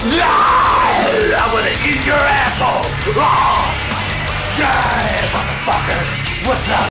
I'm gonna eat your asshole! Oh! Yeah, motherfucker! What's up?